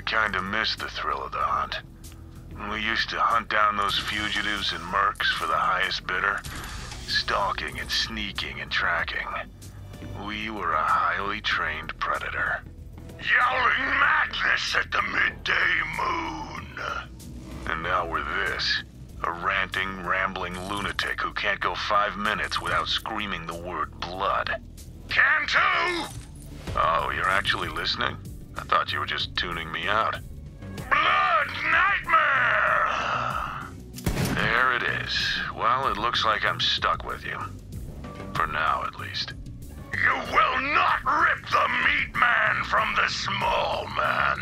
kinda miss the thrill of the hunt. We used to hunt down those fugitives and mercs for the highest bidder, stalking and sneaking and tracking. We were a highly trained predator. Yowling madness at the midday moon. And now we're this. A ranting, rambling lunatic who can't go five minutes without screaming the word blood. Can too! Oh, you're actually listening? I thought you were just tuning me out. Blood nightmare! There it is. Well, it looks like I'm stuck with you. For now, at least. You will not rip the meat man from the small man.